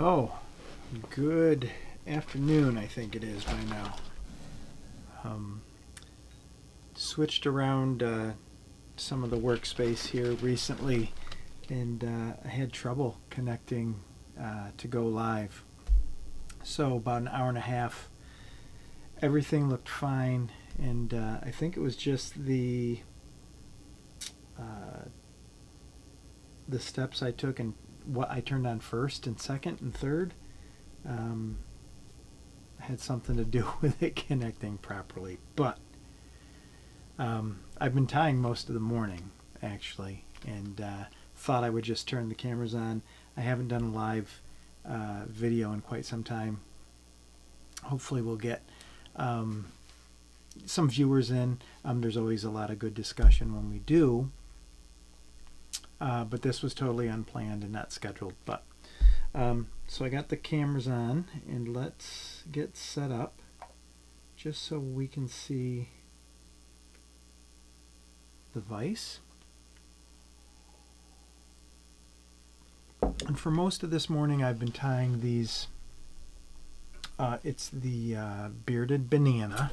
So, good afternoon, I think it is by now. Um, switched around uh, some of the workspace here recently, and uh, I had trouble connecting uh, to go live. So, about an hour and a half, everything looked fine, and uh, I think it was just the uh, the steps I took and what I turned on first and second and third um, had something to do with it connecting properly. But um, I've been tying most of the morning actually, and uh, thought I would just turn the cameras on. I haven't done a live uh, video in quite some time. Hopefully, we'll get um, some viewers in. Um, there's always a lot of good discussion when we do. Uh, but this was totally unplanned and not scheduled. But um, so I got the cameras on, and let's get set up just so we can see the vise. And for most of this morning, I've been tying these. Uh, it's the uh, bearded banana.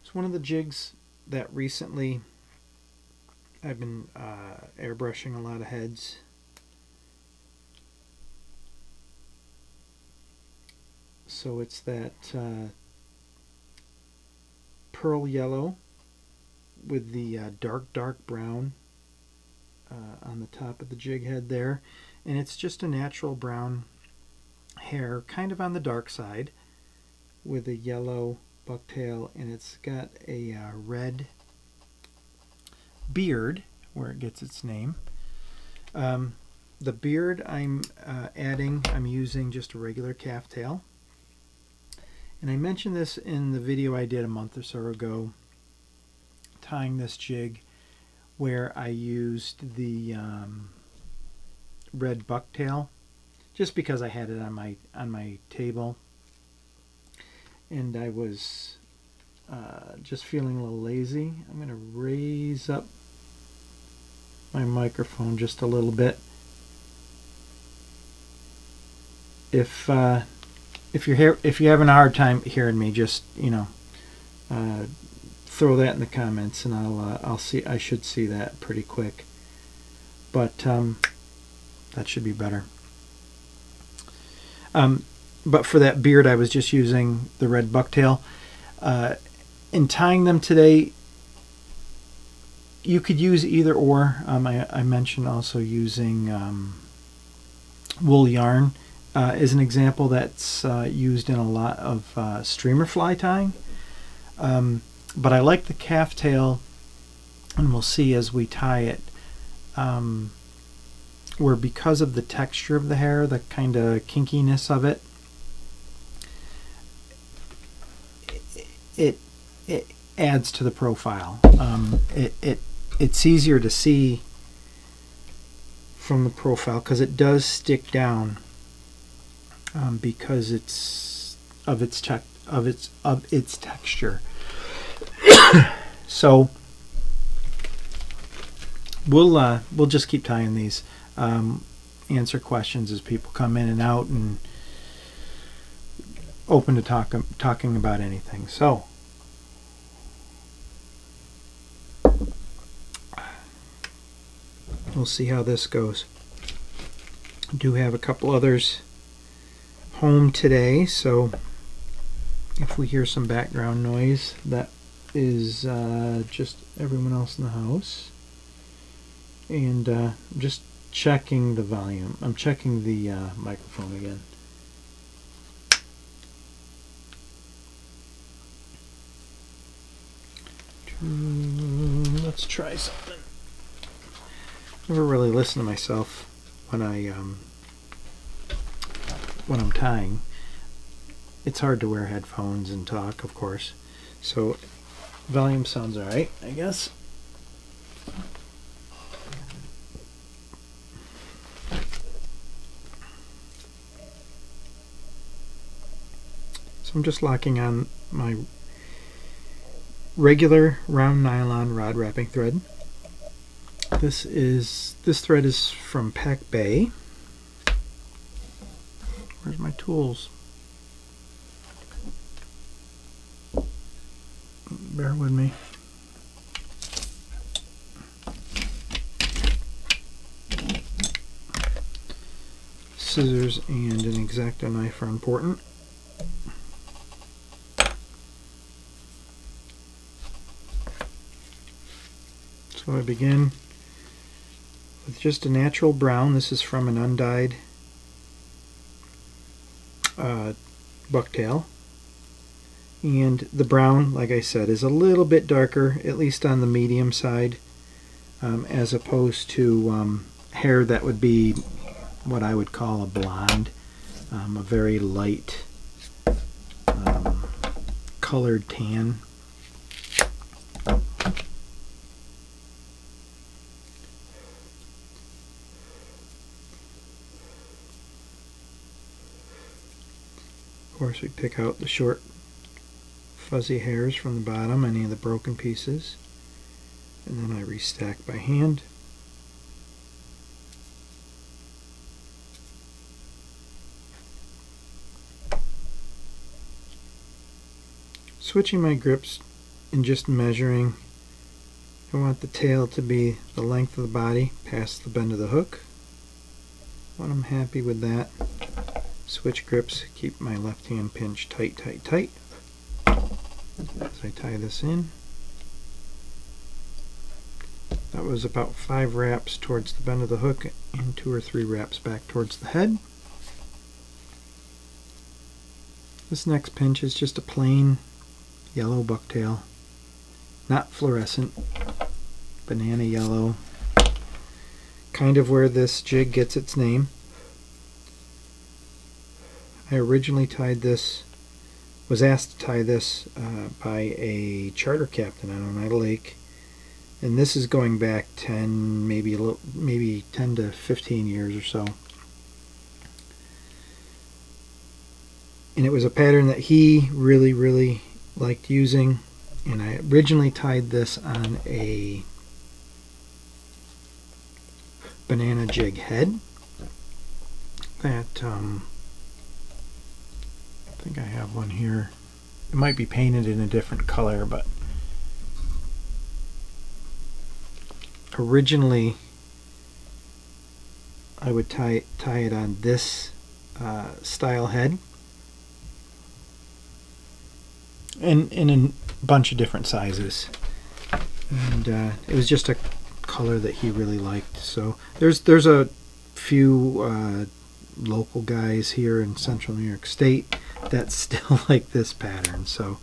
It's one of the jigs that recently I've been uh, airbrushing a lot of heads. So it's that uh, pearl yellow with the uh, dark, dark brown uh, on the top of the jig head there. And it's just a natural brown hair, kind of on the dark side, with a yellow bucktail, and it's got a uh, red beard, where it gets its name. Um, the beard I'm uh, adding, I'm using just a regular calf tail. And I mentioned this in the video I did a month or so ago, tying this jig, where I used the um, red bucktail, just because I had it on my on my table, and I was uh, just feeling a little lazy. I'm going to raise up my microphone just a little bit. If uh, if you're here, if you're having a hard time hearing me, just you know, uh, throw that in the comments, and I'll uh, I'll see. I should see that pretty quick. But um, that should be better. Um, but for that beard, I was just using the red bucktail. In tying them today, you could use either or. Um, I, I, mentioned also using um, wool yarn uh, as an example that's uh, used in a lot of uh, streamer fly tying. Um, but I like the calf tail, and we'll see as we tie it, um, where because of the texture of the hair, the kind of kinkiness of it, it it adds to the profile. Um, it, it it's easier to see from the profile because it does stick down um, because it's of its tech of its of its texture. so we'll uh, we'll just keep tying these. Um, answer questions as people come in and out and open to talk talking about anything. So we'll see how this goes. I do have a couple others home today, so if we hear some background noise, that is uh, just everyone else in the house. And uh, just checking the volume. I'm checking the uh, microphone again. Let's try something never really listen to myself when I um, when I'm tying. It's hard to wear headphones and talk, of course. So volume sounds alright, I guess. So I'm just locking on my regular round nylon rod wrapping thread. This is this thread is from Pac Bay. Where's my tools? Bear with me. Scissors and an X-Acto knife are important. So I begin with just a natural brown. This is from an undyed uh, bucktail. And the brown, like I said, is a little bit darker, at least on the medium side, um, as opposed to um, hair that would be what I would call a blonde, um, a very light um, colored tan. Course, we pick out the short fuzzy hairs from the bottom, any of the broken pieces, and then I restack by hand. Switching my grips and just measuring, I want the tail to be the length of the body past the bend of the hook. When I'm happy with that, switch grips, keep my left hand pinch tight, tight, tight. As I tie this in. That was about five wraps towards the bend of the hook and two or three wraps back towards the head. This next pinch is just a plain yellow bucktail, not fluorescent, banana yellow, kind of where this jig gets its name. I originally tied this, was asked to tie this uh, by a charter captain on Oneida Lake, and this is going back 10, maybe a little, maybe 10 to 15 years or so. And it was a pattern that he really, really liked using and I originally tied this on a banana jig head that um, I think I have one here it might be painted in a different color but originally I would tie tie it on this uh, style head and in a bunch of different sizes. And uh, it was just a color that he really liked. So there's there's a few uh, local guys here in Central New York State that still like this pattern. So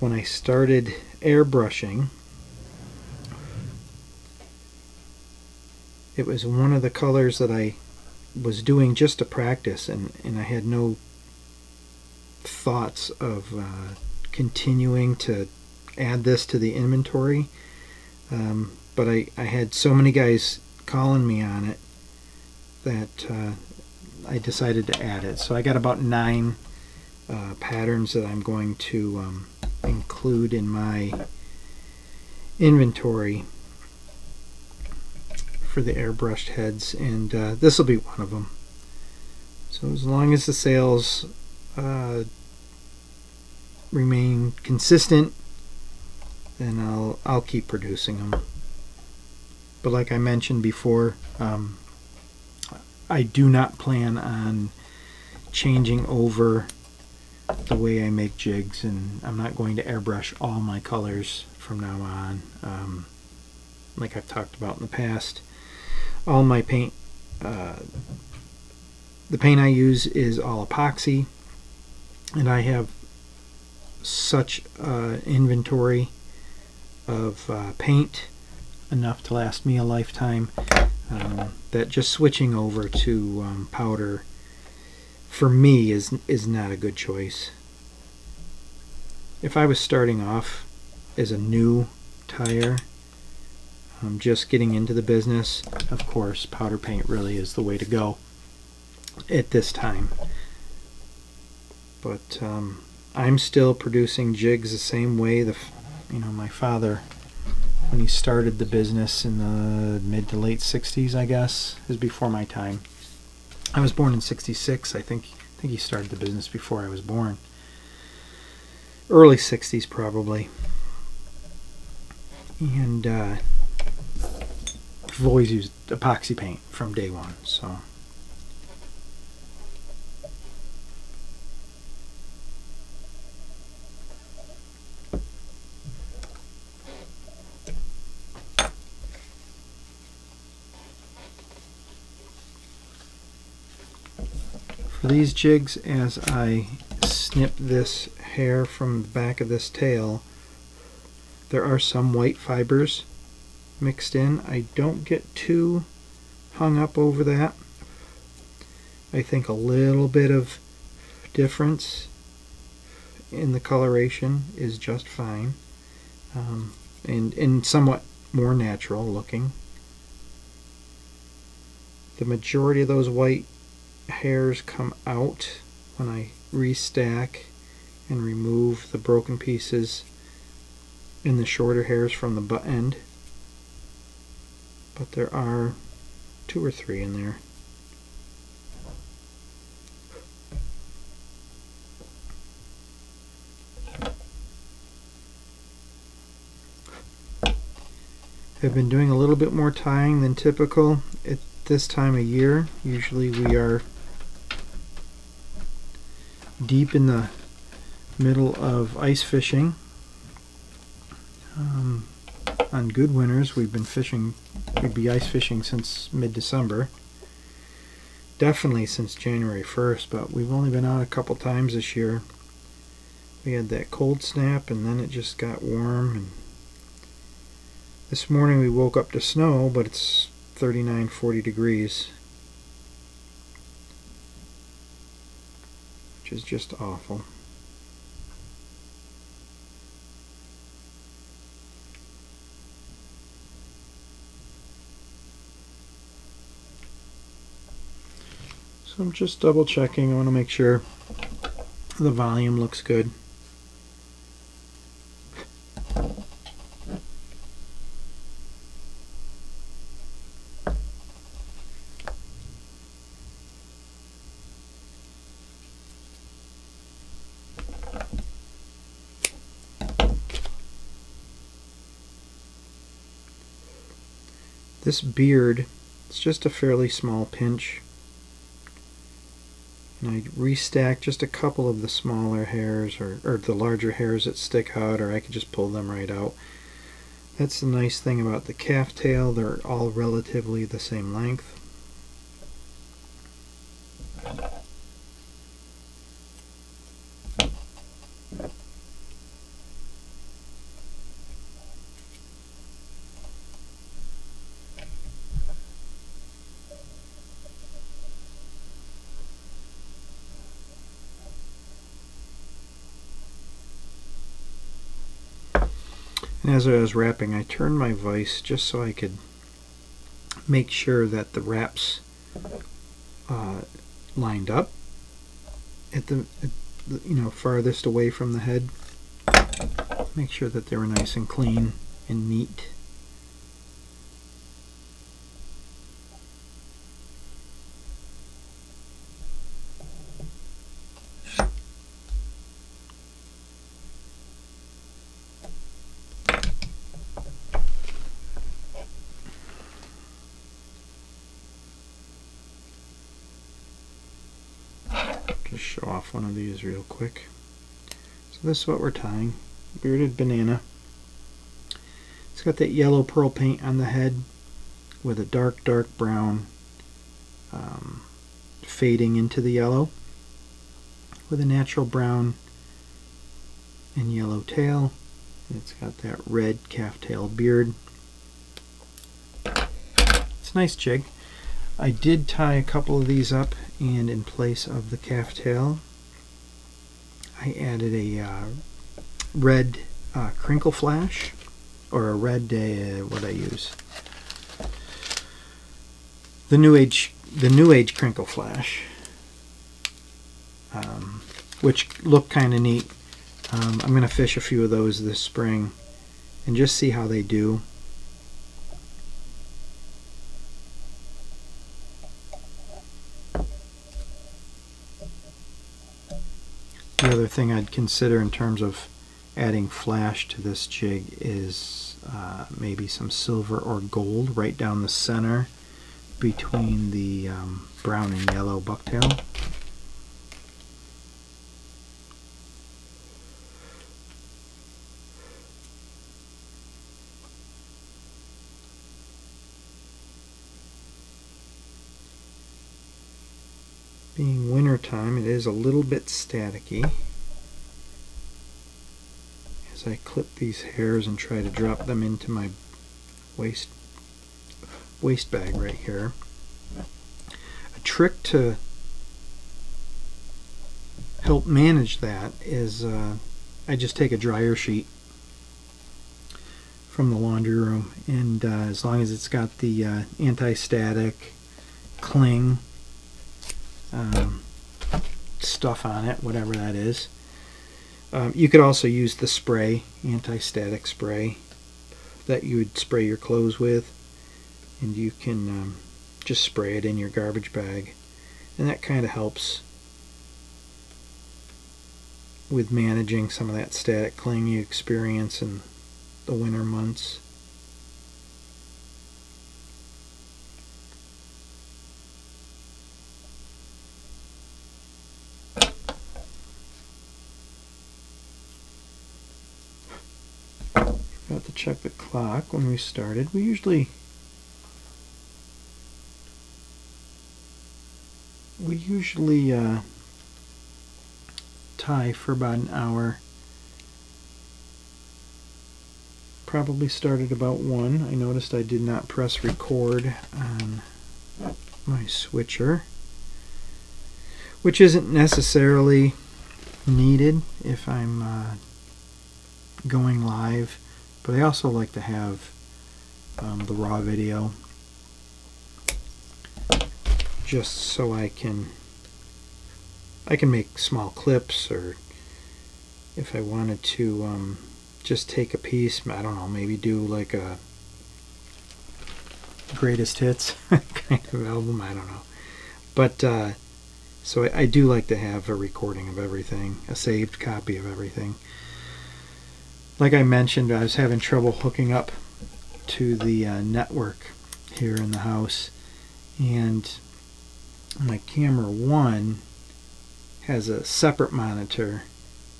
when I started airbrushing, it was one of the colors that I was doing just to practice, and, and I had no thoughts of uh, continuing to add this to the inventory. Um, but I, I had so many guys calling me on it that uh, I decided to add it. So I got about nine uh, patterns that I'm going to um, include in my inventory for the airbrushed heads and uh, this will be one of them. So as long as the sales uh, remain consistent, then I'll I'll keep producing them. But like I mentioned before, um, I do not plan on changing over the way I make jigs, and I'm not going to airbrush all my colors from now on. Um, like I've talked about in the past, all my paint, uh, the paint I use is all epoxy and I have such uh, inventory of uh, paint enough to last me a lifetime um, that just switching over to um, powder for me is is not a good choice. If I was starting off as a new tyer um, just getting into the business of course powder paint really is the way to go at this time. But um, I'm still producing jigs the same way the you know my father when he started the business in the mid to late 60s I guess is before my time I was born in '66. I think I think he started the business before I was born. Early '60s, probably. And uh, I've always used epoxy paint from day one, so. These jigs, as I snip this hair from the back of this tail, there are some white fibers mixed in. I don't get too hung up over that. I think a little bit of difference in the coloration is just fine um, and, and somewhat more natural looking. The majority of those white hairs come out when I restack and remove the broken pieces in the shorter hairs from the butt end but there are two or three in there I've been doing a little bit more tying than typical at this time of year. Usually we are deep in the middle of ice fishing. Um, on good winters, we've been fishing, we'd be ice fishing since mid-December. Definitely since January 1st, but we've only been out a couple times this year. We had that cold snap and then it just got warm and this morning we woke up to snow, but it's 39, 40 degrees. Is just awful. So I'm just double checking. I want to make sure the volume looks good. This beard, it's just a fairly small pinch. And I restack just a couple of the smaller hairs or, or the larger hairs that stick out or I could just pull them right out. That's the nice thing about the calf tail, they're all relatively the same length. As I was wrapping, I turned my vise just so I could make sure that the wraps uh, lined up at the, at the, you know, farthest away from the head. Make sure that they were nice and clean and neat. just show off one of these real quick. So this is what we're tying. Bearded banana. It's got that yellow pearl paint on the head with a dark, dark brown um, fading into the yellow with a natural brown and yellow tail. It's got that red calf tail beard. It's a nice jig. I did tie a couple of these up and in place of the calf tail I added a uh, red uh, crinkle flash or a red uh, what I use? The new age the new age crinkle flash um, which look kind of neat. Um, I'm gonna fish a few of those this spring and just see how they do thing I'd consider in terms of adding flash to this jig is uh, maybe some silver or gold right down the center between the um, brown and yellow bucktail. Being winter time, it is a little bit staticky. I clip these hairs and try to drop them into my waste waste bag right here. A trick to help manage that is uh, I just take a dryer sheet from the laundry room and uh, as long as it's got the uh, anti-static cling um, stuff on it, whatever that is. Um, you could also use the spray, anti-static spray, that you would spray your clothes with. And you can um, just spray it in your garbage bag. And that kind of helps with managing some of that static cling you experience in the winter months. Got to check the clock when we started. We usually we usually uh, tie for about an hour. Probably started about one. I noticed I did not press record on my switcher, which isn't necessarily needed if I'm uh, going live but I also like to have um, the raw video. Just so I can I can make small clips or if I wanted to um, just take a piece I don't know maybe do like a greatest hits kind of album I don't know. But uh, so I, I do like to have a recording of everything a saved copy of everything like I mentioned, I was having trouble hooking up to the uh, network here in the house, and my camera one has a separate monitor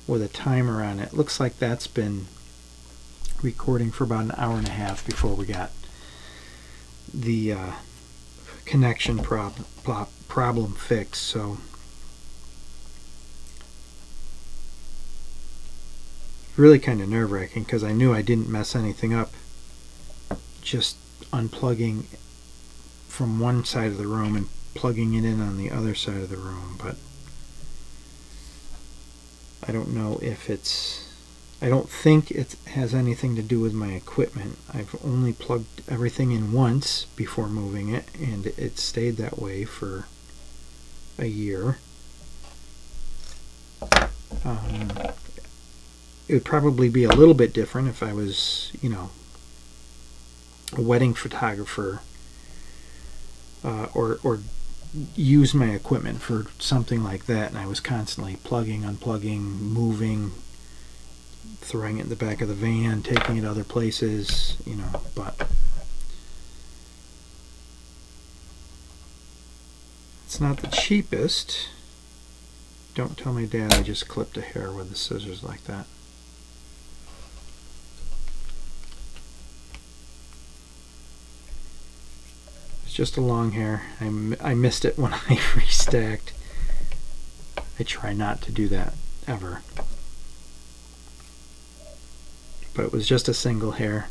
with a timer on it. Looks like that's been recording for about an hour and a half before we got the uh, connection prob problem fixed. So really kind of nerve wracking because I knew I didn't mess anything up. Just unplugging from one side of the room and plugging it in on the other side of the room but I don't know if it's I don't think it has anything to do with my equipment. I've only plugged everything in once before moving it and it stayed that way for a year. Um, it would probably be a little bit different if I was, you know, a wedding photographer uh, or, or use my equipment for something like that and I was constantly plugging, unplugging, moving, throwing it in the back of the van, taking it other places, you know, but it's not the cheapest. Don't tell my dad I just clipped a hair with the scissors like that. Just a long hair. I, I missed it when I restacked. I try not to do that ever. But it was just a single hair.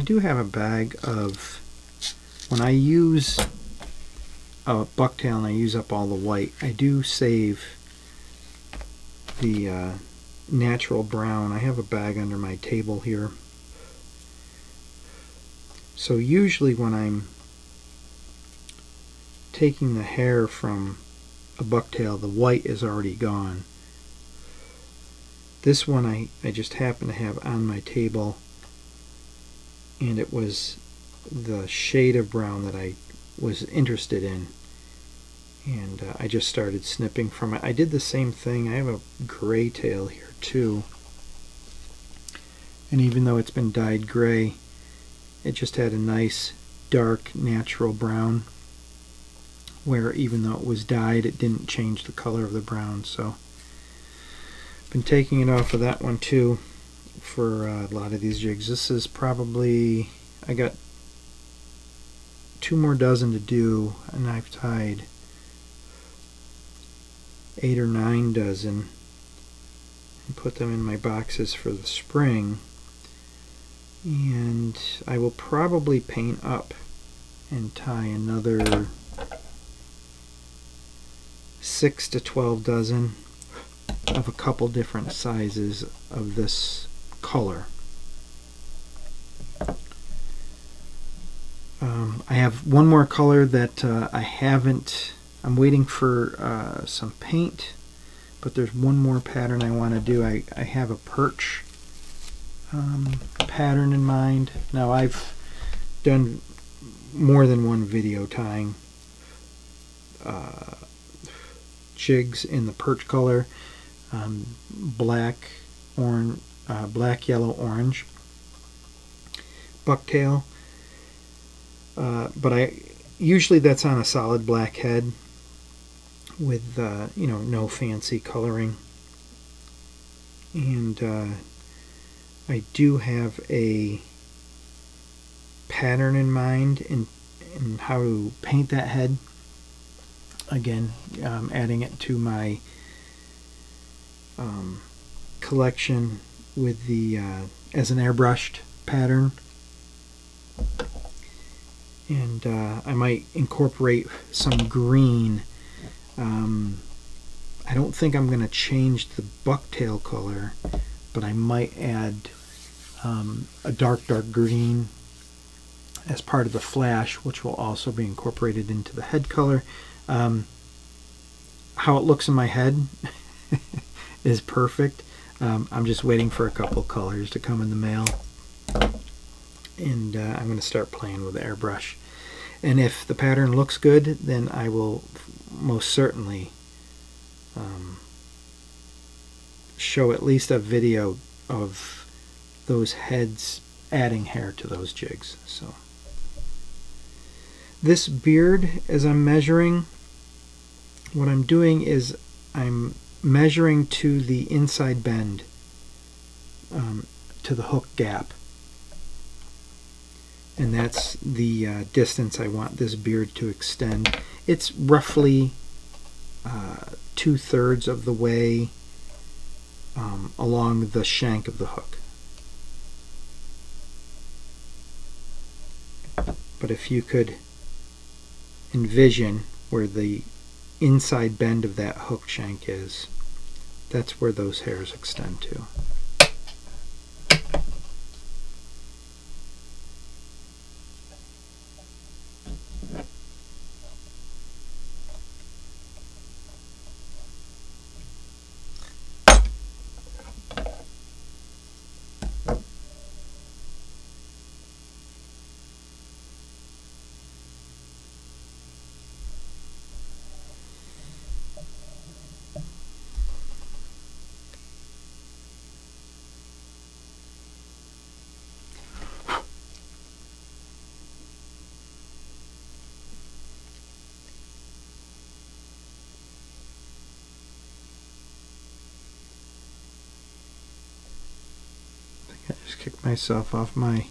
I do have a bag of, when I use a bucktail and I use up all the white, I do save the uh, natural brown. I have a bag under my table here. So usually when I'm taking the hair from a bucktail, the white is already gone. This one I, I just happen to have on my table and it was the shade of brown that I was interested in and uh, I just started snipping from it. I did the same thing. I have a gray tail here too and even though it's been dyed gray it just had a nice dark natural brown where even though it was dyed it didn't change the color of the brown so been taking it off of that one too for uh, a lot of these jigs. This is probably I got two more dozen to do and I've tied eight or nine dozen and put them in my boxes for the spring. And I will probably paint up and tie another 6 to 12 dozen of a couple different sizes of this color. Um, I have one more color that uh, I haven't, I'm waiting for uh, some paint, but there's one more pattern I want to do. I, I have a perch um, pattern in mind. Now I've done more than one video tying uh, jigs in the perch color, um, black, orange, uh, black, yellow, orange, bucktail. Uh, but I usually that's on a solid black head with uh, you know no fancy coloring and uh, I do have a pattern in mind in, in how to paint that head. Again, um, adding it to my um, collection with the uh, as an airbrushed pattern. And uh, I might incorporate some green. Um, I don't think I'm going to change the bucktail color, but I might add um, a dark, dark green as part of the flash, which will also be incorporated into the head color. Um, how it looks in my head is perfect. Um, I'm just waiting for a couple colors to come in the mail. And uh, I'm going to start playing with the airbrush. And if the pattern looks good, then I will most certainly um, show at least a video of those heads adding hair to those jigs. So this beard, as I'm measuring, what I'm doing is I'm measuring to the inside bend, um, to the hook gap. And that's the uh, distance I want this beard to extend. It's roughly uh, two-thirds of the way um, along the shank of the hook. But if you could envision where the inside bend of that hook shank is, that's where those hairs extend to. I just kicked myself off my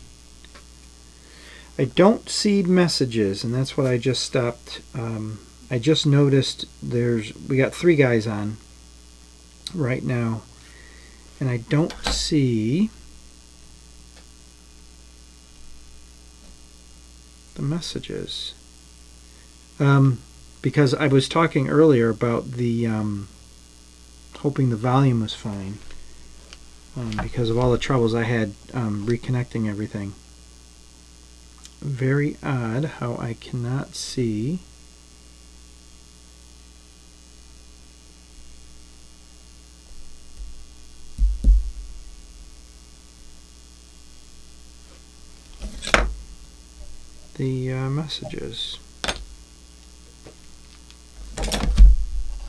I don't seed messages and that's what I just stopped um, I just noticed there's we got three guys on right now and I don't see the messages. Um, because I was talking earlier about the um, hoping the volume was fine um, because of all the troubles I had um, reconnecting everything. Very odd how I cannot see the uh, messages.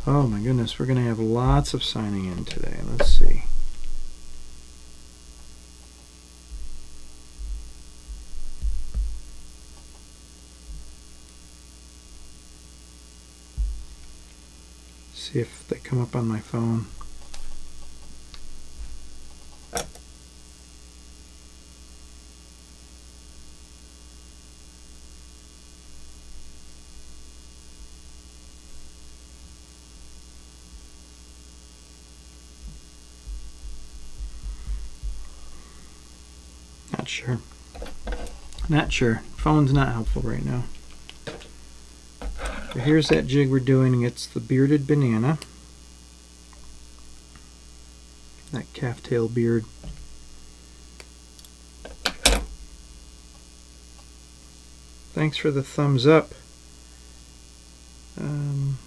Oh my goodness, we're going to have lots of signing in today. Let's see. See if they come up on my phone. Not sure. Not sure. Phone's not helpful right now. So here's that jig we're doing. It's the bearded banana. That calf tail beard. Thanks for the thumbs up. Um,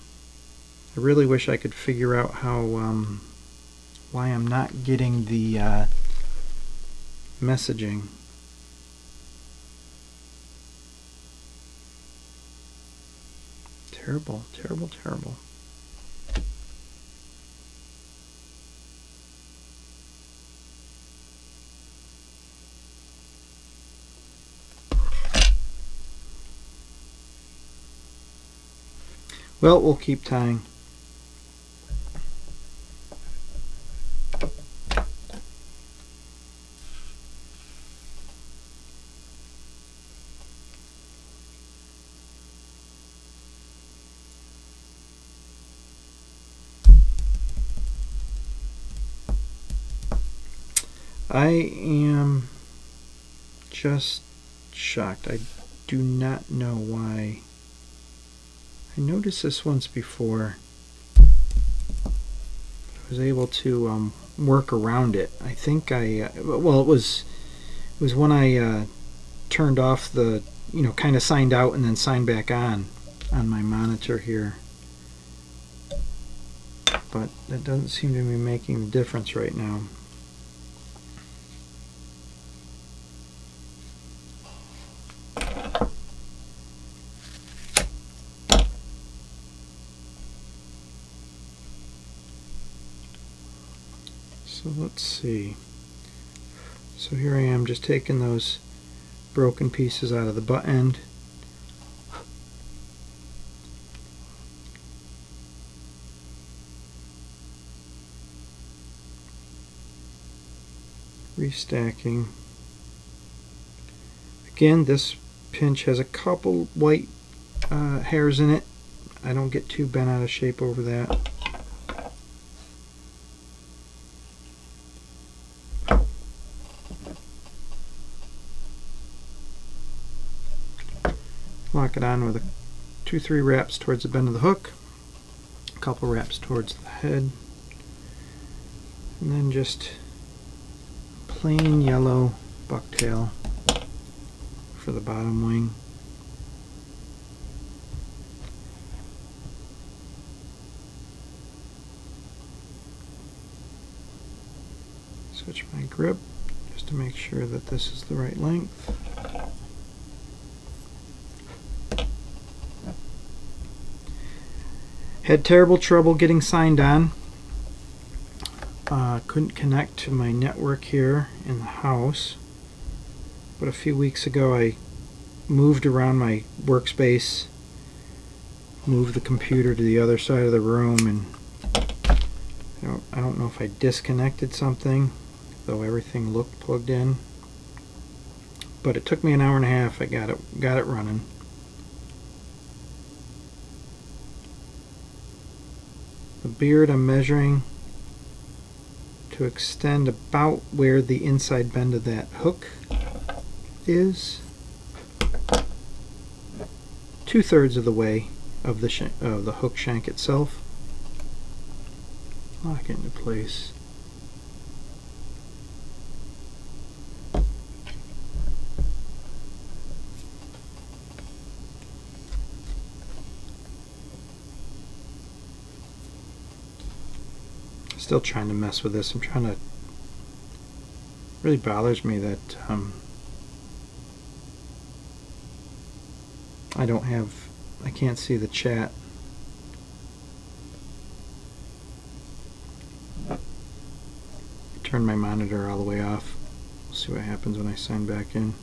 I really wish I could figure out how um, why I'm not getting the uh, messaging. Terrible, terrible, terrible. Well, we'll keep tying. I am just shocked. I do not know why. I noticed this once before. I was able to um, work around it. I think I, uh, well, it was, it was when I uh, turned off the, you know, kind of signed out and then signed back on on my monitor here. But that doesn't seem to be making a difference right now. So let's see. So here I am just taking those broken pieces out of the butt end. Restacking. Again, this pinch has a couple white uh, hairs in it. I don't get too bent out of shape over that. lock it on with a two three wraps towards the bend of the hook a couple wraps towards the head and then just plain yellow bucktail for the bottom wing. Switch my grip just to make sure that this is the right length Had terrible trouble getting signed on. Uh, couldn't connect to my network here in the house. But a few weeks ago I moved around my workspace, moved the computer to the other side of the room, and I don't, I don't know if I disconnected something, though everything looked plugged in. But it took me an hour and a half. I got it got it running. The beard I'm measuring to extend about where the inside bend of that hook is. Two-thirds of the way of the, of the hook shank itself. Lock it into place. Still trying to mess with this. I'm trying to. Really bothers me that um, I don't have, I can't see the chat. Turn my monitor all the way off. See what happens when I sign back in.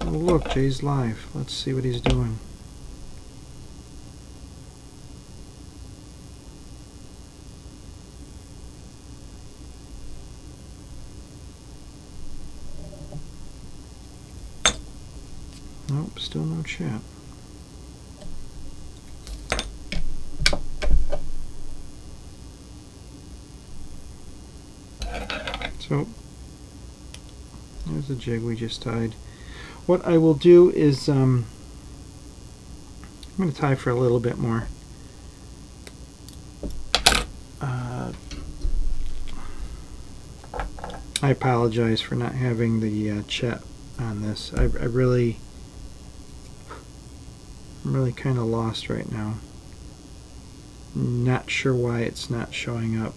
Oh look, Jay's live. Let's see what he's doing. Nope, still no chat. So, there's the jig we just tied. What I will do is, um, I'm going to tie for a little bit more. Uh, I apologize for not having the uh, chat on this. I, I really I'm really kind of lost right now. Not sure why it's not showing up.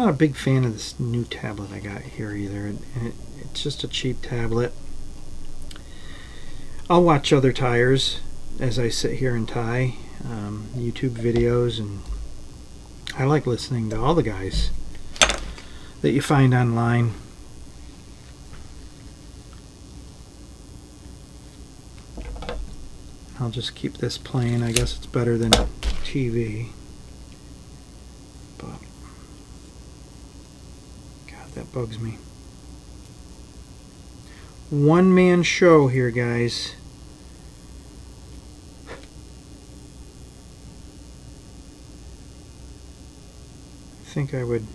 Not a big fan of this new tablet I got here either. And it, it's just a cheap tablet. I'll watch other tyers as I sit here and tie um, YouTube videos and I like listening to all the guys that you find online. I'll just keep this playing. I guess it's better than TV. But that bugs me. One man show here, guys. I think I would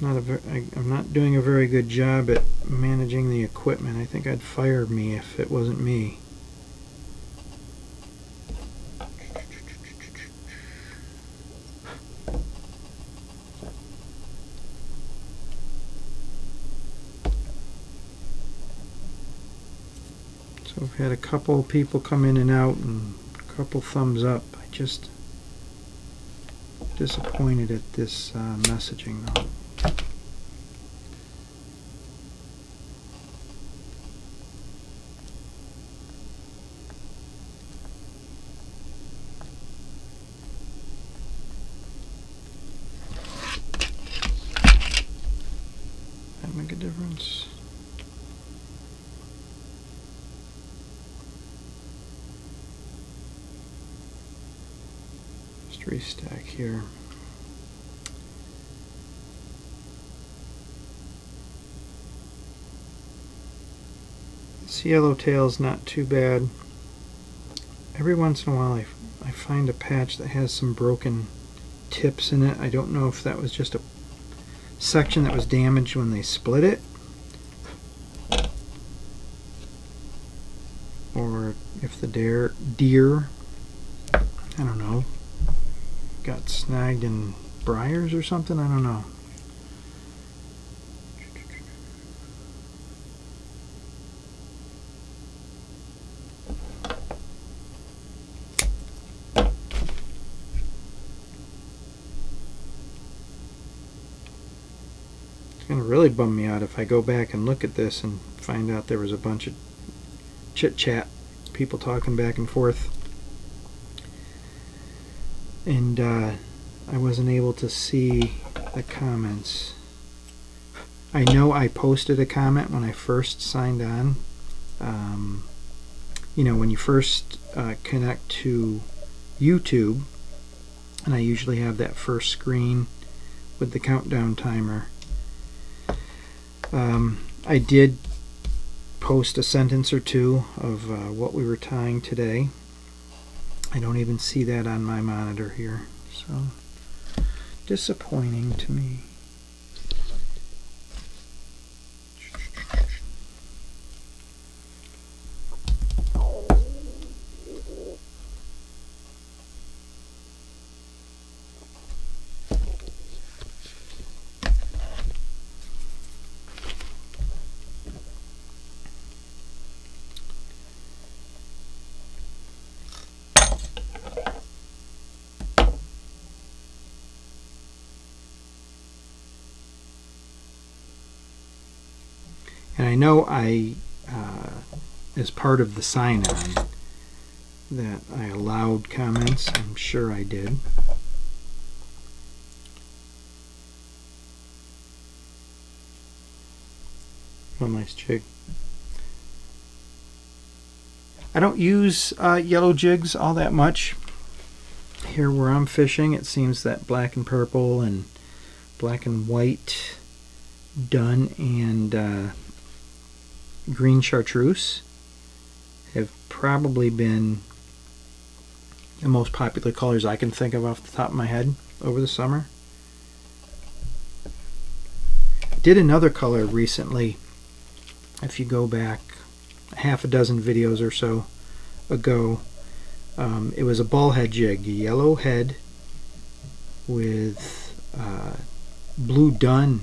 not a I, I'm not doing a very good job at managing the equipment. I think I'd fire me if it wasn't me. I've had a couple people come in and out and a couple thumbs up. I just disappointed at this uh, messaging though. That make a difference? stack here. This yellowtail's not too bad. Every once in a while I, I find a patch that has some broken tips in it. I don't know if that was just a section that was damaged when they split it or if the deer, deer I don't know got in briars or something. I don't know. It's going to really bum me out if I go back and look at this and find out there was a bunch of chit chat, people talking back and forth and uh, I wasn't able to see the comments. I know I posted a comment when I first signed on. Um, you know, when you first uh, connect to YouTube, and I usually have that first screen with the countdown timer. Um, I did post a sentence or two of uh, what we were tying today. I don't even see that on my monitor here. So disappointing to me. Know I, uh, as part of the sign-on, that I allowed comments. I'm sure I did. A nice jig. I don't use uh, yellow jigs all that much. Here where I'm fishing, it seems that black and purple and black and white dun and uh, green chartreuse have probably been the most popular colors I can think of off the top of my head over the summer. Did another color recently. If you go back half a dozen videos or so ago, um, it was a ball head jig, yellow head with uh, blue dun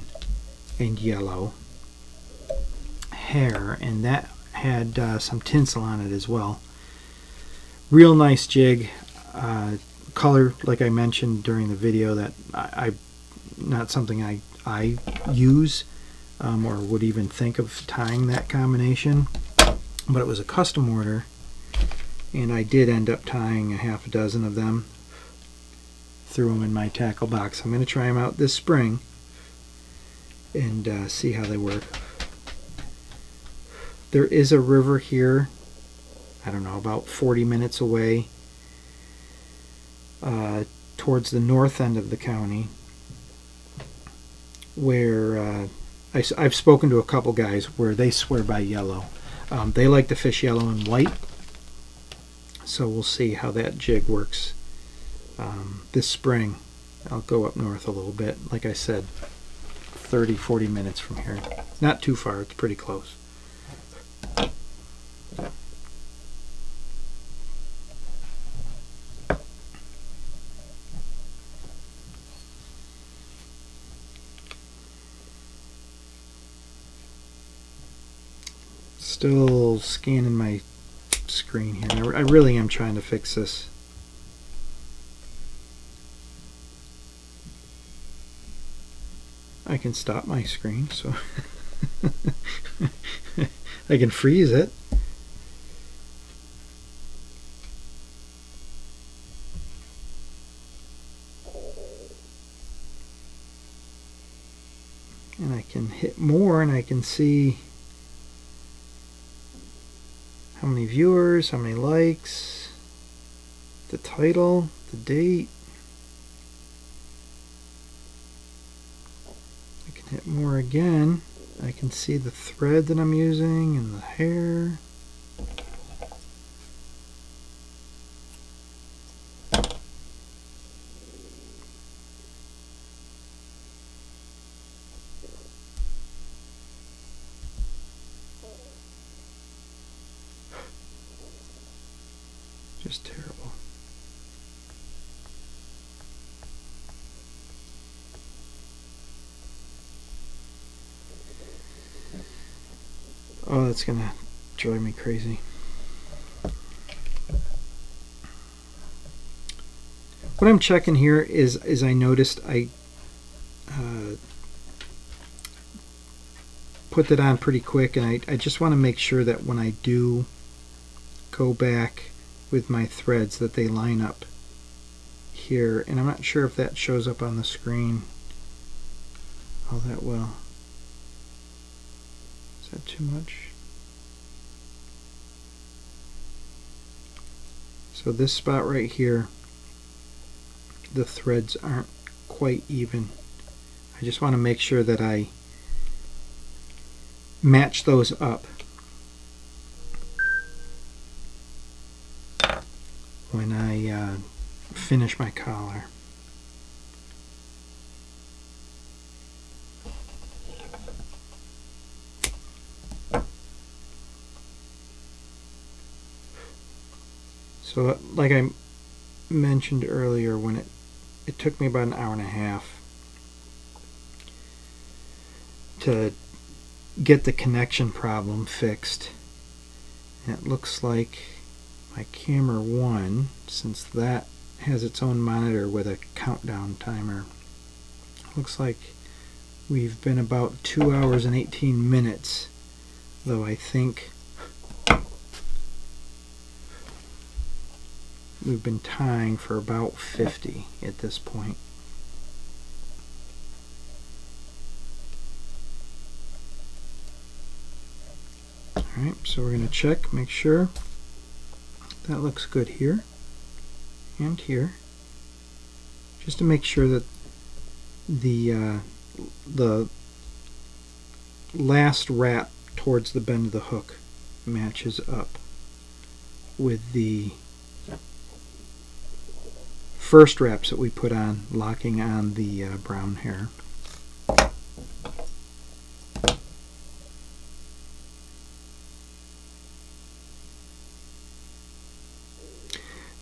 and yellow hair, and that had uh, some tinsel on it as well. Real nice jig. Uh, color, like I mentioned during the video, that I, I not something I I use um, or would even think of tying that combination, but it was a custom order, and I did end up tying a half a dozen of them. Threw them in my tackle box. I'm going to try them out this spring and uh, see how they work. There is a river here, I don't know, about 40 minutes away uh, towards the north end of the county where uh, I, have spoken to a couple guys where they swear by yellow. Um, they like to fish yellow and white, so we'll see how that jig works um, this spring. I'll go up north a little bit, like I said, 30 40 minutes from here. Not too far, it's pretty close. Still scanning my screen here. I really am trying to fix this. I can stop my screen so I can freeze it. And I can hit more and I can see how many viewers, how many likes, the title, the date. I can hit more again, I can see the thread that I'm using and the hair. Just terrible. Oh, that's gonna me crazy. What I'm checking here is, is I noticed I uh, put that on pretty quick and I, I just want to make sure that when I do go back with my threads that they line up here and I'm not sure if that shows up on the screen all that well. Is that too much? So this spot right here, the threads aren't quite even. I just want to make sure that I match those up. when I uh, finish my collar. So like I mentioned earlier when it it took me about an hour and a half to get the connection problem fixed. And it looks like my camera 1, since that has its own monitor with a countdown timer, looks like we've been about 2 hours and 18 minutes though I think we've been tying for about 50 at this point. Alright, so we're going to check, make sure that looks good here and here just to make sure that the uh, the last wrap towards the bend of the hook matches up with the first wraps that we put on locking on the uh, brown hair.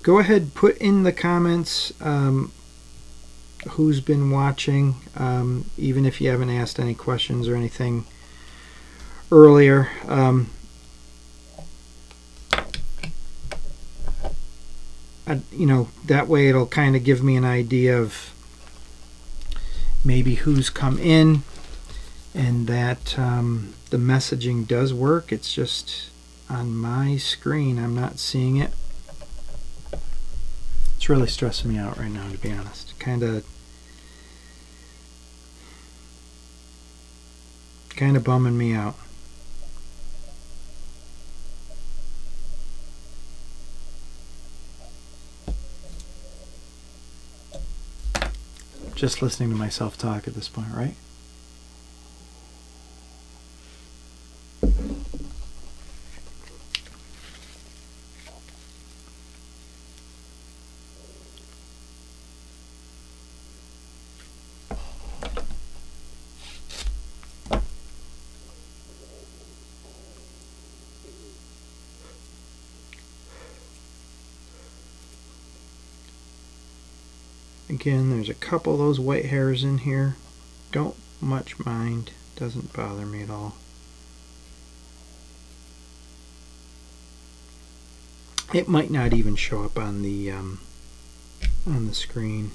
Go ahead, put in the comments um, who's been watching, um, even if you haven't asked any questions or anything earlier. Um, You know, that way it'll kind of give me an idea of maybe who's come in and that um, the messaging does work. It's just on my screen, I'm not seeing it. It's really stressing me out right now, to be honest. Kind of kind of bumming me out. Just listening to myself talk at this point, right? Again, there's a couple of those white hairs in here. Don't much mind. Doesn't bother me at all. It might not even show up on the um, on the screen.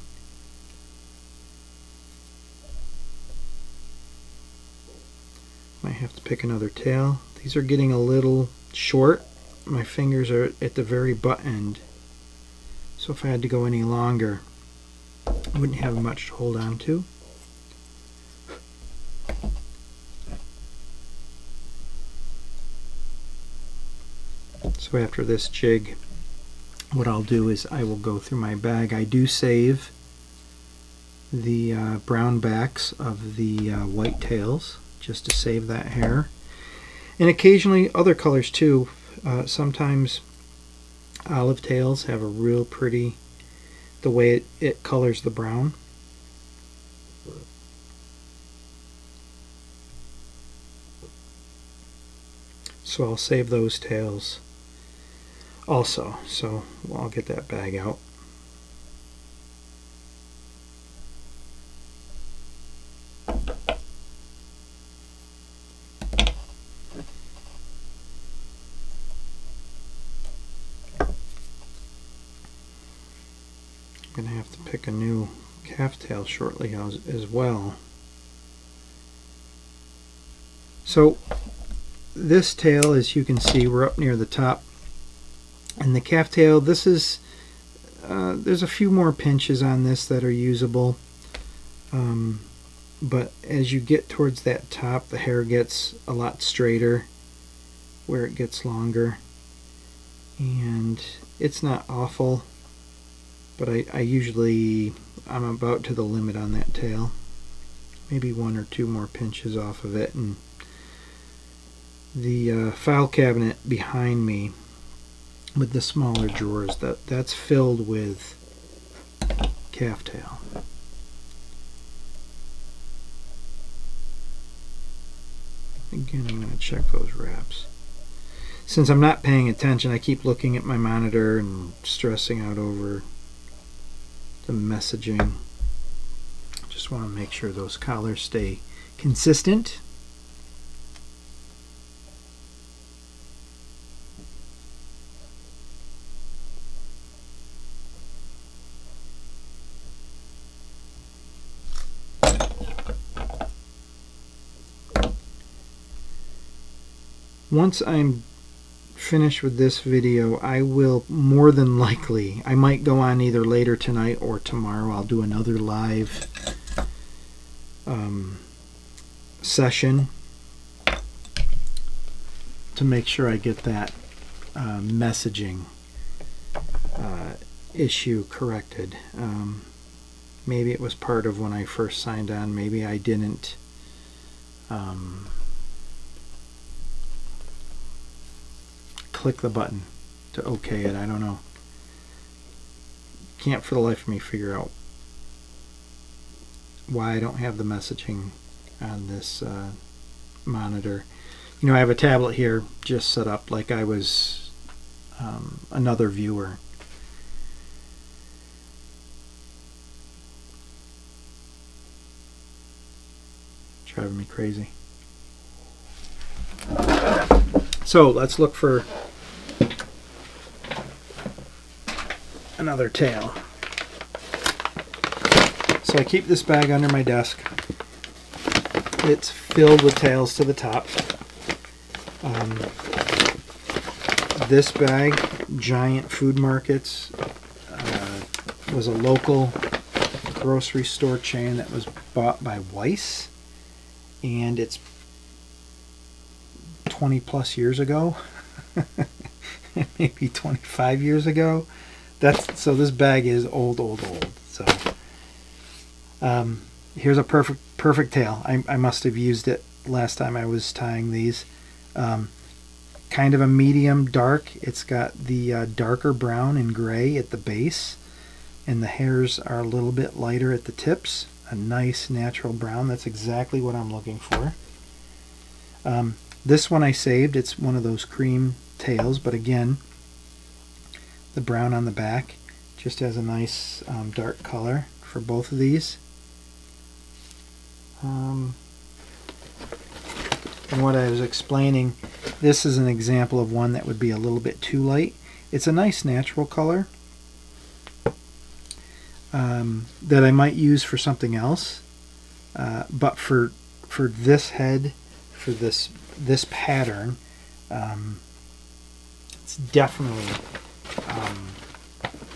Might have to pick another tail. These are getting a little short. My fingers are at the very butt end. So if I had to go any longer, wouldn't have much to hold on to. So after this jig, what I'll do is I will go through my bag. I do save the uh, brown backs of the uh, white tails just to save that hair. And occasionally other colors too. Uh, sometimes olive tails have a real pretty the way it, it colors the brown. So I'll save those tails also. So I'll get that bag out. Going to have to pick a new calf tail shortly as, as well. So this tail, as you can see, we're up near the top. And the calf tail, this is, uh, there's a few more pinches on this that are usable. Um, but as you get towards that top, the hair gets a lot straighter where it gets longer. And it's not awful but I, I usually I'm about to the limit on that tail. Maybe one or two more pinches off of it and the uh, file cabinet behind me with the smaller drawers that that's filled with calf tail again I'm going to check those wraps. Since I'm not paying attention I keep looking at my monitor and stressing out over the messaging. Just want to make sure those collars stay consistent. once I'm finished with this video, I will more than likely, I might go on either later tonight or tomorrow. I'll do another live um, session to make sure I get that uh, messaging uh, issue corrected. Um, maybe it was part of when I first signed on. Maybe I didn't. Um, click the button to OK it. I don't know. Can't for the life of me figure out why I don't have the messaging on this uh, monitor. You know, I have a tablet here just set up like I was um, another viewer. Driving me crazy. So let's look for another tail. So I keep this bag under my desk. It's filled with tails to the top. Um, this bag, Giant Food Markets, uh, was a local grocery store chain that was bought by Weis. and it's 20 plus years ago, maybe 25 years ago. That's so this bag is old, old, old. So um, here's a perfect perfect tail. I, I must have used it last time I was tying these. Um, kind of a medium dark. It's got the uh, darker brown and gray at the base, and the hairs are a little bit lighter at the tips. A nice natural brown. That's exactly what I'm looking for. Um, this one I saved. It's one of those cream tails, but again, the brown on the back just has a nice um, dark color for both of these. Um, and what I was explaining, this is an example of one that would be a little bit too light. It's a nice natural color um, that I might use for something else, uh, but for for this head, for this this pattern, um, it's definitely um,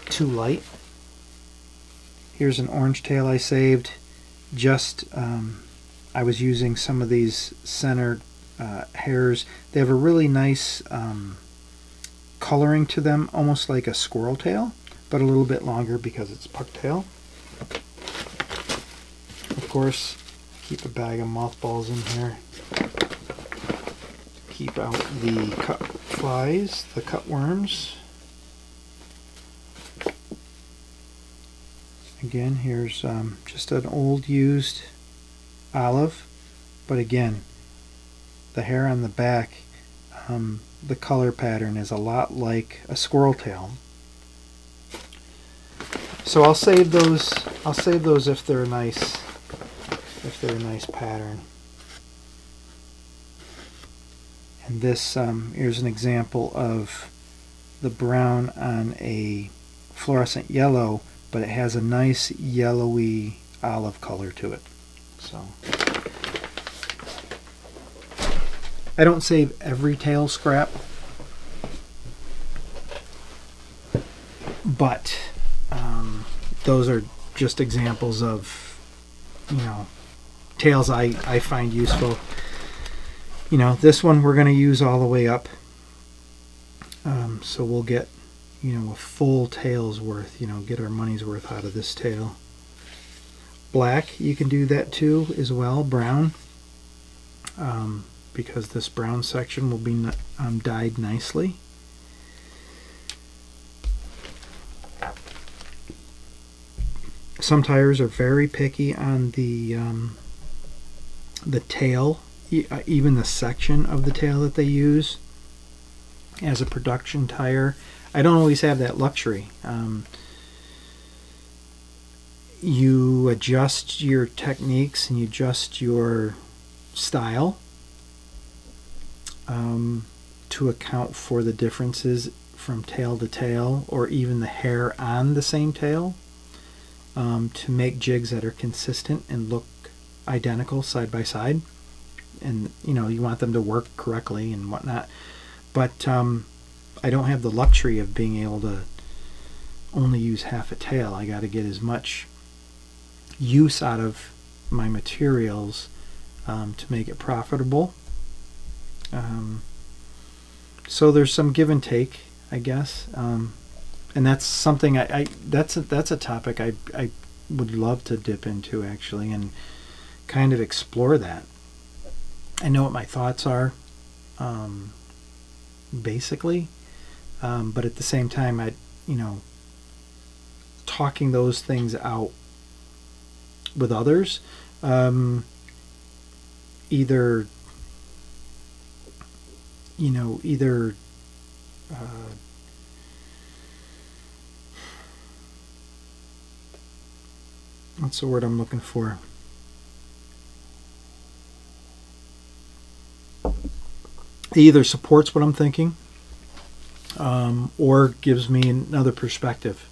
too light. Here's an orange tail I saved. Just um, I was using some of these center uh, hairs. They have a really nice um, coloring to them, almost like a squirrel tail, but a little bit longer because it's bucktail. Of course, keep a bag of mothballs in here. Keep out the cut flies, the cutworms. Again, here's um, just an old used olive, but again, the hair on the back, um, the color pattern is a lot like a squirrel tail. So I'll save those. I'll save those if they're nice, if they're a nice pattern. And this um, here's an example of the brown on a fluorescent yellow but it has a nice yellowy olive color to it. So I don't save every tail scrap, but um, those are just examples of you know tails I, I find useful. You know, this one we're going to use all the way up. Um, so we'll get you know, a full tail's worth, you know, get our money's worth out of this tail. Black, you can do that too as well, brown, um, because this brown section will be um, dyed nicely. Some tyers are very picky on the um, the tail, uh, even the section of the tail that they use as a production tyer I don't always have that luxury. Um, you adjust your techniques and you adjust your style um, to account for the differences from tail to tail or even the hair on the same tail um, to make jigs that are consistent and look identical side by side. and you know you want them to work correctly and whatnot. But um, I don't have the luxury of being able to only use half a tail. I got to get as much use out of my materials um, to make it profitable. Um, so there's some give and take, I guess, um, and that's something I, I that's a, that's a topic I I would love to dip into actually and kind of explore that. I know what my thoughts are, um, basically, um, but at the same time, I you know talking those things out with others um, either you know either uh, what's the word I'm looking for? Either supports what I'm thinking um, or gives me another perspective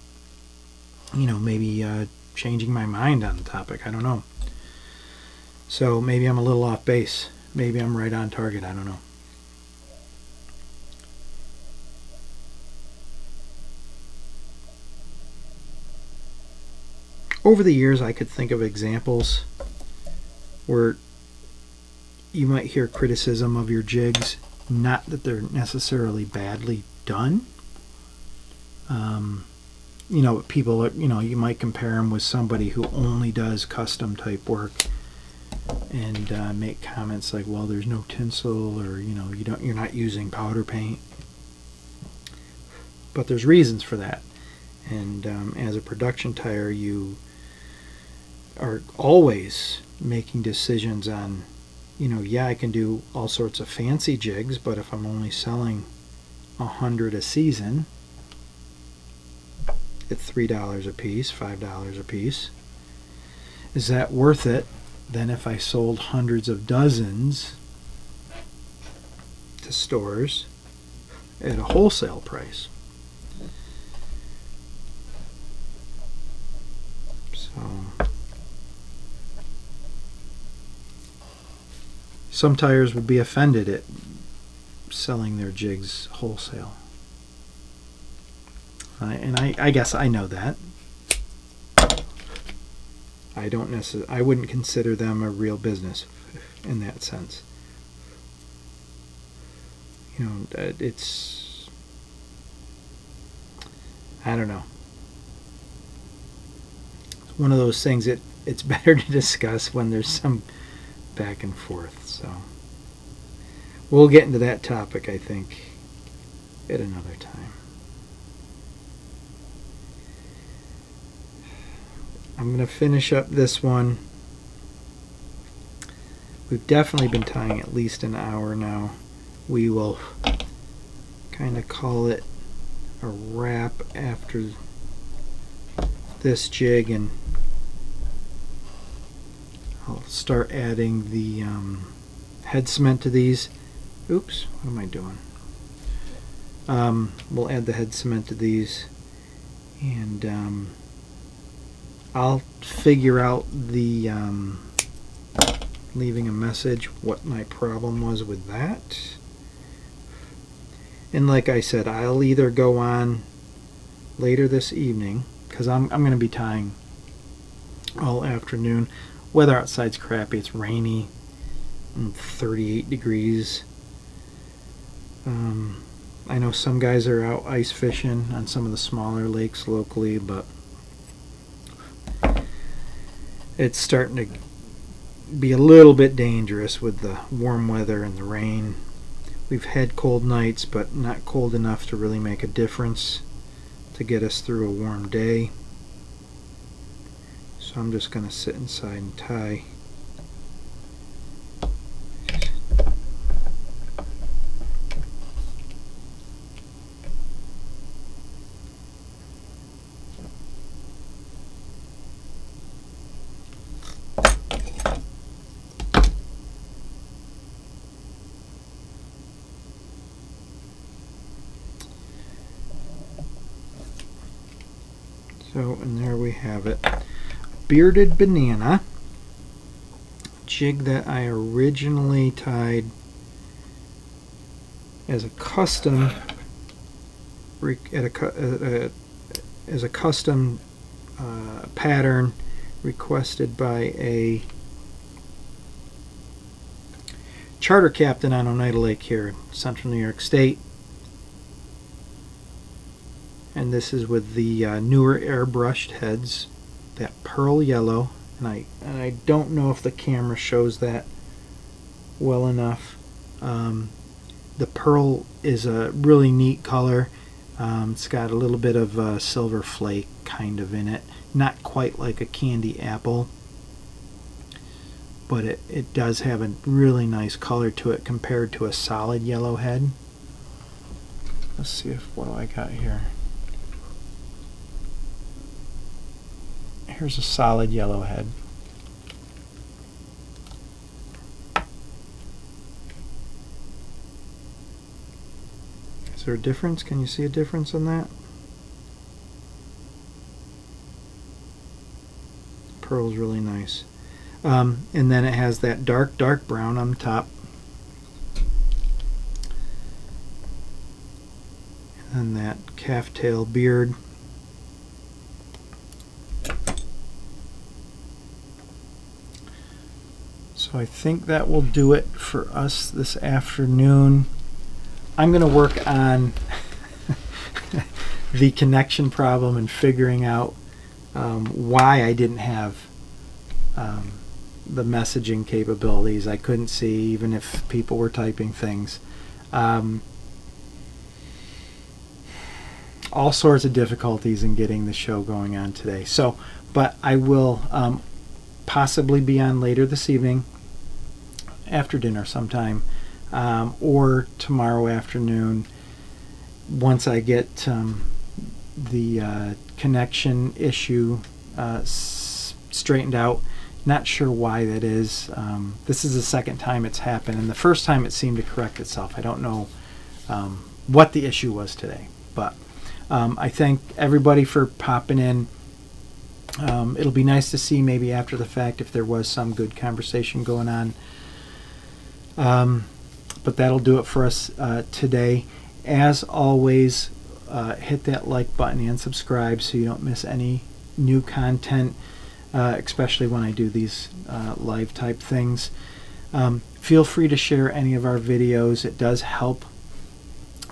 you know maybe uh, changing my mind on the topic I don't know so maybe I'm a little off base. Maybe I'm right on target. I don't know. Over the years, I could think of examples where you might hear criticism of your jigs, not that they're necessarily badly done. Um, you know, people, are, you know, you might compare them with somebody who only does custom type work and uh, make comments like, "Well, there's no tinsel," or you know, you don't, you're not using powder paint. But there's reasons for that, and um, as a production tyer, you are always making decisions on, you know, yeah, I can do all sorts of fancy jigs, but if I'm only selling a hundred a season. At three dollars a piece, five dollars a piece, is that worth it than if I sold hundreds of dozens to stores at a wholesale price. So. Some tyers would be offended at selling their jigs wholesale. and I, I guess I know that. I don't necessarily, I wouldn't consider them a real business in that sense. You know, uh, it's, I don't know. It's one of those things that it's better to discuss when there's some back and forth. So we'll get into that topic, I think, at another time. I'm going to finish up this one. We've definitely been tying at least an hour now. We will kind of call it a wrap after this jig and I'll start adding the um, head cement to these. Oops, what am I doing? Um, we'll add the head cement to these and um, I'll figure out the um, leaving a message what my problem was with that. And like I said I'll either go on later this evening because I'm, I'm going to be tying all afternoon. Weather outside's crappy it's rainy 38 degrees um, I know some guys are out ice fishing on some of the smaller lakes locally but it's starting to be a little bit dangerous with the warm weather and the rain. We've had cold nights, but not cold enough to really make a difference to get us through a warm day. So I'm just going to sit inside and tie. Have it. Bearded Banana jig that I originally tied as a custom at a, as a custom uh, pattern requested by a charter captain on Oneida Lake here in central New York State. And this is with the uh, newer airbrushed heads, that pearl yellow. And I, and I don't know if the camera shows that well enough. Um, the pearl is a really neat color. Um, it's got a little bit of silver flake kind of in it. Not quite like a candy apple, but it, it does have a really nice color to it compared to a solid yellow head. Let's see if what do I got here. Here's a solid yellow head. Is there a difference? Can you see a difference in that? Pearl's really nice. Um, and then it has that dark, dark brown on top. And that calf tail beard. So I think that will do it for us this afternoon. I'm going to work on the connection problem and figuring out um, why I didn't have um, the messaging capabilities. I couldn't see even if people were typing things. Um, all sorts of difficulties in getting the show going on today. So, but I will um, possibly be on later this evening, after dinner sometime, um, or tomorrow afternoon once I get um, the uh, connection issue uh, straightened out. Not sure why that is. Um, this is the second time it's happened, and the first time it seemed to correct itself. I don't know um, what the issue was today, but um, I thank everybody for popping in. Um, it'll be nice to see maybe after the fact if there was some good conversation going on. Um, but that'll do it for us uh, today. As always, uh, hit that like button and subscribe so you don't miss any new content, uh, especially when I do these uh, live type things. Um, feel free to share any of our videos. It does help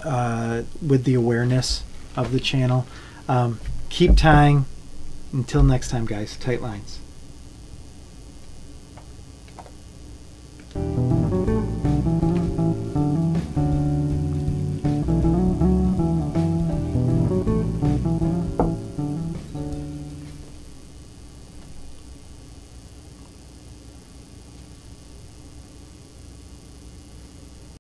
uh, with the awareness of the channel. Um, keep tying. Until next time, guys, tight lines.